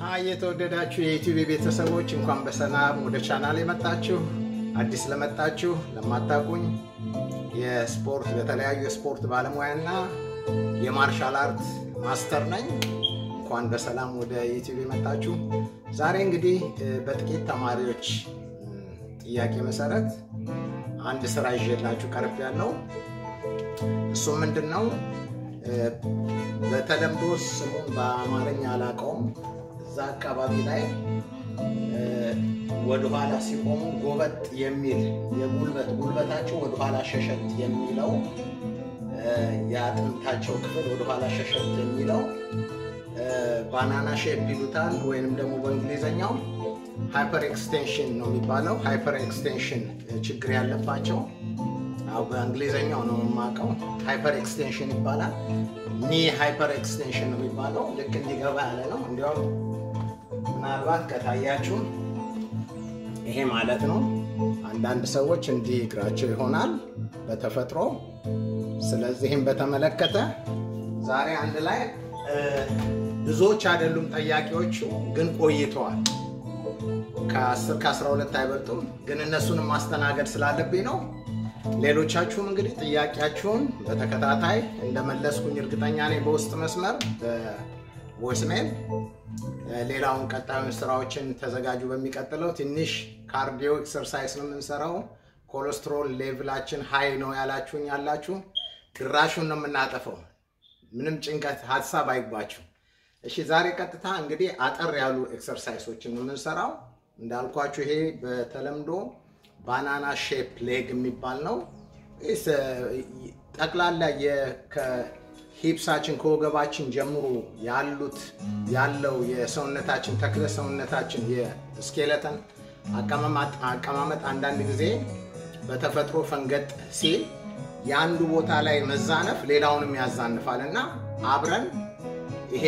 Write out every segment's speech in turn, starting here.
Hi የተወደዳችሁ የዩቲዩብ ቤተሰቦች እንኳን በሰላም ወደ ቻናል የመጣችሁ። አዲስ ለመጣችሁ ለማታቁኝ የስፖርት በተለያዩ የስፖርት ባለሙያና የ martial art master ነኝ። እንኳን በሰላም ወደ ዩቲዩብ የመጣችሁ። ዛሬ እንግዲህ በጥቂት ተማሪዎች ጥያቄ መሰረት አንድ ስራ ይዤላችሁ ቀርቤያለው እሱም ምንድን ነው? በተለምዶ ስሙን በአማርኛ አላውቀውም። እዛ አካባቢ ላይ ወደኋላ ሲቆሙ ጎበጥ የሚል የጉልበት ጉልበታቸው ወደኋላ ሸሸት የሚለው የአጥንታቸው ክፍል ወደኋላ ሸሸት የሚለው banana shape ይሉታል፣ ወይንም ደግሞ በእንግሊዝኛው hyperextension ነው የሚባለው። hyperextension ችግር ያለባቸው በእንግሊዝኛው ነው የማውቀው። hyperextension ይባላል። knee hyperextension ነው የሚባለው። ልክ እንዲገባ ያለ ነው። እንዲያውም ምናልባት ከታያችሁ ይሄ ማለት ነው። አንዳንድ ሰዎች እንዲህ እግራቸው ይሆናል በተፈጥሮ። ስለዚህም በተመለከተ ዛሬ አንድ ላይ ብዙዎች አይደሉም ጠያቂዎቹ፣ ግን ቆይተዋል። ከ10 ከ12 አይበልጡም፣ ግን እነሱንም ማስተናገድ ስላለብኝ ነው። ሌሎቻችሁም እንግዲህ ጥያቄያችሁን በተከታታይ እንደመለስኩኝ እርግጠኛ ነኝ። በውስጥ መስመር በ voicemail ሌላውን ቀጣዩን ስራዎችን ተዘጋጁ። በሚቀጥለው ትንሽ cardio exercise ነው የምንሰራው። ኮሌስትሮል level ኣችን high ነው ያላችሁኝ ያላችሁ ድራሹን ነው የምናጠፈው። ምንም ጭንቀት ሀሳብ አይግባችሁ። እሺ ዛሬ ቀጥታ እንግዲህ አጠር ያሉ exercise ኦችን ነው የምንሰራው። እንዳልኳችሁ ይሄ በተለምዶ banana shape leg የሚባል ነው። ጠቅላላ ከ hips ኣችን ከወገባችን ጀምሮ ያሉት ያለው የሰውነታችን ተክለ ሰውነታችን የ skeleton አቀማመጥ አንዳንድ ጊዜ በተፈጥሮ ፈንገጥ ሲል የአንዱ ቦታ ላይ መዛነፍ ሌላውንም ያዛንፋል እና አብረን ይሄ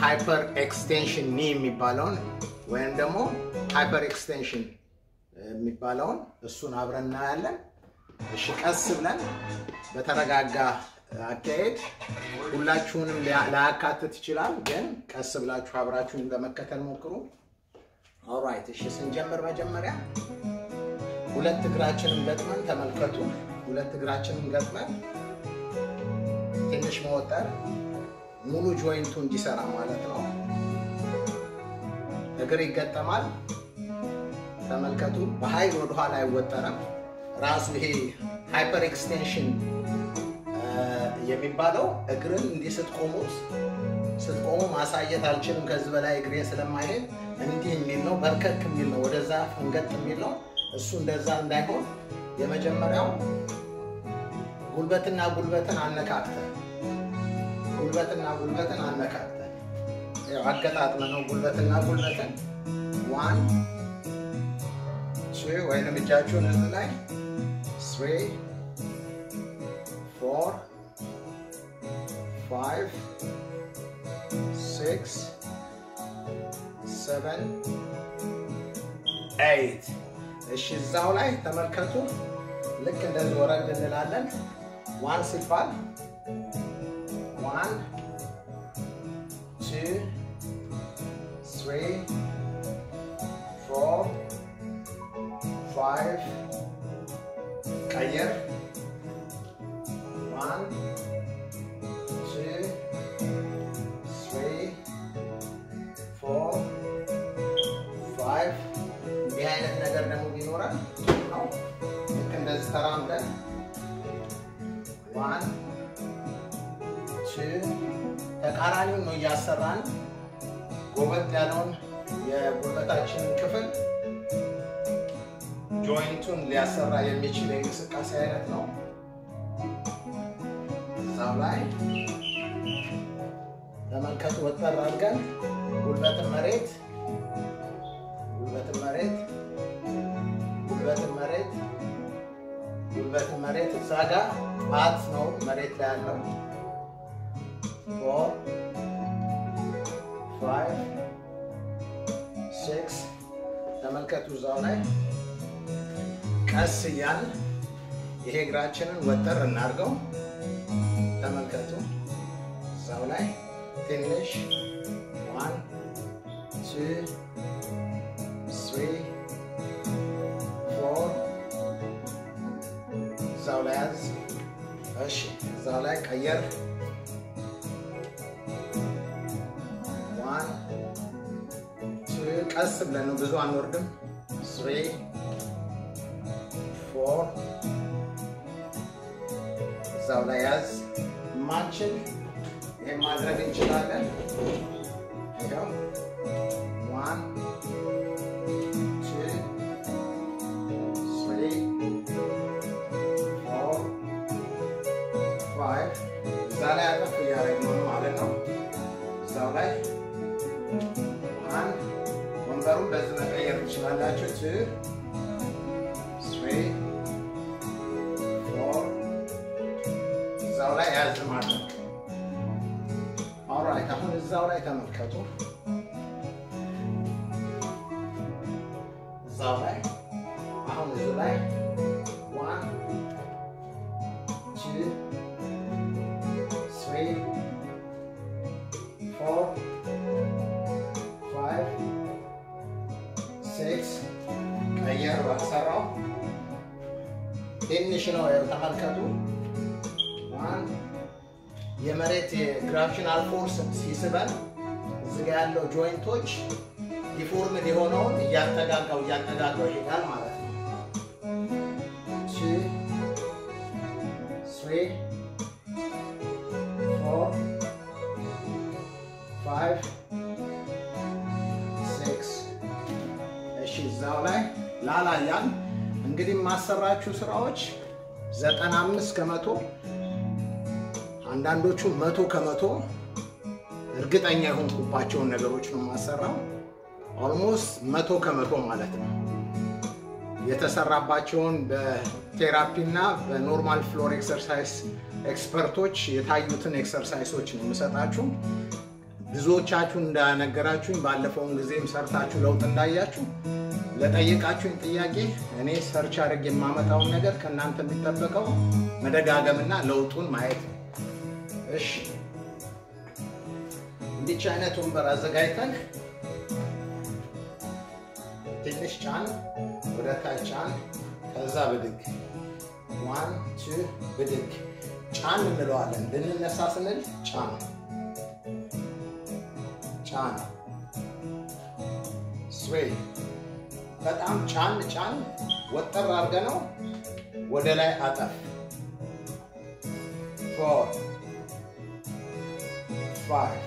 hyperextension knee የሚባለውን ወይም ደግሞ hyperextension የሚባለውን እሱን አብረን እናያለን። እሺ ቀስ ብለን በተረጋጋ አካሄድ ሁላችሁንም ላያካትት ይችላል፣ ግን ቀስ ብላችሁ አብራችሁን ለመከተል ሞክሩ። Alright። እሺ ስንጀምር መጀመሪያ ሁለት እግራችንን ገጥመን ተመልከቱ። ሁለት እግራችንን ገጥመን ትንሽ መወጠር ሙሉ joint ኡ እንዲሰራ ማለት ነው። እግር ይገጠማል። ተመልከቱ። በኃይል ወደኋላ አይወጠርም። ራሱ ይሄ hyperextension የሚባለው እግርን እንዲህ ስትቆሙት ስትቆሙ ማሳየት አልችልም ከዚህ በላይ እግሬ ስለማይሄድ እንዲህ የሚል ነው። በርከክ የሚል ነው። ወደዛ ፈንገጥ የሚል ነው። እሱ እንደዛ እንዳይሆን የመጀመሪያው ጉልበትና ጉልበትን አነካክተን ጉልበትና ጉልበትን አነካክተን አገጣጥመን ነው ጉልበትና ጉልበትን one ወይንም እጃችሁን እዚህ ላይ three four five six Seven eight። እሺ እዛው ላይ ተመልከቱ። ልክ እንደዚህ ወረድ እንላለን። one ሲባል one two three four five ቀየር one Four five እንዲህ አይነት ነገር ደግሞ ቢኖረን ነው። ልክ እንደዚህ ተራምደን one two ተቃራኒውን ነው እያሰራን ጎበጥ ያለውን የጉልበታችንን ክፍል joint ኡን ሊያሰራ የሚችል የእንቅስቃሴ አይነት ነው። እዛው ላይ ተመልከቱ። ወጠር አድርገን ጉልበትን መሬት ጉልበትን መሬት ጉልበትን መሬት ጉልበትን መሬት እዛ ጋር pad ነው መሬት ላይ ያለው four five six ተመልከቱ እዛው ላይ ቀስ እያልን ይሄ እግራችንን ወጠር እናድርገው። ተመልከቱ እዛው ላይ ትንሽ one two, three, four. እዛው ላይ ያዝ። እሺ፣ እዛው ላይ ቀየር። One two፣ ቀስ ብለን ነው ብዙ አንወርድም። Three Four እዛው ላይ ያዝ። የማንችል ይሄን ማድረግ እንችላለን። ይኸው one two three four five እዛ ላይ አጠፍ እያደረግን ነው ማለት ነው። እዛው ላይ አንድ ወንበሩን በዚህ መቀየር ትችላላችሁ። Two three alright። አሁን እዛው ላይ ተመልከቱ። እዛው ላይ አሁን እዚሁ ላይ one two three Four five six ቀየር ባልሰራው ትንሽ ነው። ያው ተመልከቱ። One የመሬት የ gravitational force ሲስበን እዚህ ጋ ያለው joint ኦች deformed የሆነውን እያጠጋጋው እያጠጋጋው ይሄዳል ማለት ነው። እሺ፣ እዛው ላይ ላላያን። እንግዲህ የማሰራችሁ ስራዎች ዘጠና አምስት ከመቶ አንዳንዶቹ መቶ ከመቶ እርግጠኛ የሆንኩባቸውን ነገሮች ነው የማሰራው። almost መቶ ከመቶ ማለት ነው። የተሰራባቸውን በ therapy እና በ normal floor exercise expert ኦች የታዩትን exercise ኦች ነው የምሰጣችሁ። ብዙዎቻችሁ እንደነገራችሁኝ ባለፈውን ጊዜም ሰርታችሁ ለውጥ እንዳያችሁ ለጠየቃችሁኝ ጥያቄ እኔ search አድርጌ የማመጣውን ነገር ከእናንተ የሚጠበቀው መደጋገምና ለውጡን ማየት እሺ። እንዲች አይነት ወንበር አዘጋጅተን ትንሽ ጫን፣ ወደ ታች ጫን፣ ከዛ ብድግ፣ one two ብድግ፣ ጫን እንለዋለን። ልንነሳ ስንል ጫን። ጫን፣ ስዌ በጣም ጫን ጫን፣ ወጠር አድርገን ነው ወደ ላይ አጠፍ፣ four five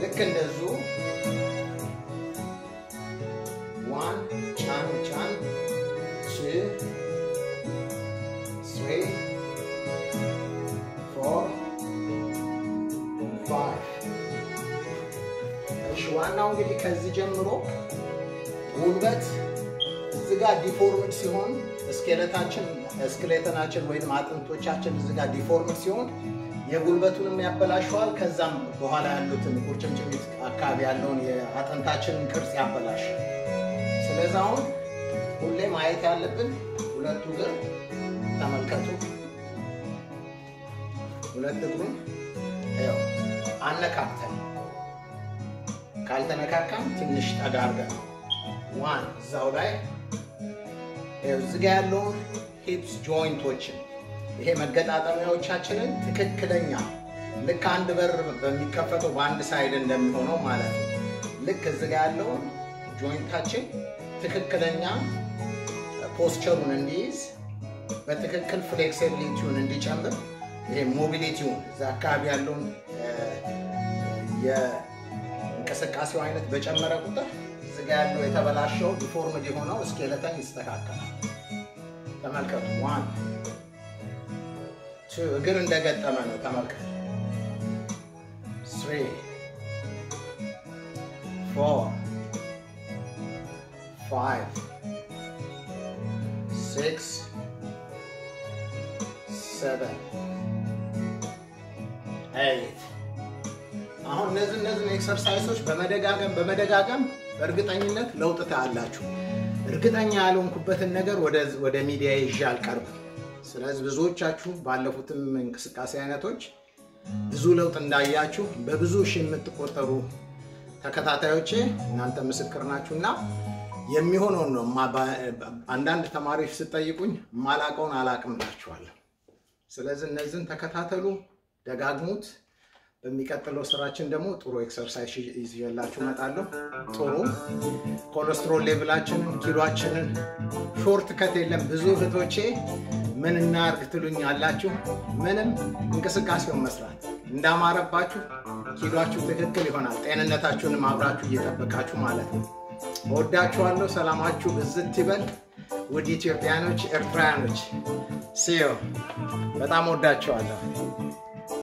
ልክ እንደዚሁ one ጫን ጫን two three four five። እሺ ዋናው እንግዲህ ከዚህ ጀምሮ ጉልበት እዚህ ጋር deformed ሲሆን skeleton ኣችን skeleton ኣችን ወይም አጥንቶቻችን እዚህ ጋር deformed ሲሆን የጉልበቱንም ያበላሸዋል። ከዛም በኋላ ያሉትን ቁርጭምጭሚት አካባቢ ያለውን የአጥንታችንን ቅርጽ ያበላሻል። ስለዚህ አሁን ሁሌ ማየት ያለብን ሁለቱ እግር ተመልከቱ። ሁለት እግሩን አነካክተን ካልተነካካም ትንሽ ጠጋ አድርገን one እዛው ላይ እዚህ ጋ ያለውን hips joint ኦችን ይሄ መገጣጠሚያዎቻችንን ትክክለኛ ልክ አንድ በር በሚከፈተው በአንድ side እንደሚሆነው ማለት ነው። ልክ እዚህ ጋ ያለውን joint ኣችን ትክክለኛ posture ኡን እንዲይዝ በትክክል flexibility ውን እንዲጨምር ይሄ mobility ውን እዛ አካባቢ ያለውን የእንቅስቃሴው አይነት በጨመረ ቁጥር እዚህ ጋ ያለው የተበላሸው deformed የሆነው skeleton ይስተካከላል። ተመልከቱ። one እግር እንደገጠመ ነው። ተመልከቱ። three four five six seven eight አሁን እነዚህ እነዚህን exercise ኦች በመደጋገም በመደጋገም በእርግጠኝነት ለውጥ ታያላችሁ። እርግጠኛ ያልሆንኩበትን ነገር ወደ ሚዲያ ይዤ አልቀርብም። ስለዚህ ብዙዎቻችሁ ባለፉትም እንቅስቃሴ አይነቶች ብዙ ለውጥ እንዳያችሁ በብዙ ሺህ የምትቆጠሩ ተከታታዮቼ እናንተ ምስክር ናችሁና የሚሆነውን ነው። አንዳንድ ተማሪዎች ስትጠይቁኝ የማላቀውን አላቅም እላችኋለሁ። ስለዚህ እነዚህን ተከታተሉ፣ ደጋግሙት። በሚቀጥለው ስራችን ደግሞ ጥሩ exercise ይዤላችሁ እመጣለሁ። ጥሩ cholesterol level ኣችንን፣ ኪሎችንን shortcut የለም። ብዙ እህቶቼ ምን እናርግ ትሉኝ አላችሁ። ምንም እንቅስቃሴውን መስራት እንዳማረባችሁ ኪሏችሁ ትክክል ይሆናል። ጤንነታችሁንም አብራችሁ እየጠበቃችሁ ማለት ነው። እወዳችኋለሁ። ሰላማችሁ ብዝት ይበል። ውድ ኢትዮጵያኖች፣ ኤርትራውያኖች ሲዮ በጣም ወዳችኋለሁ።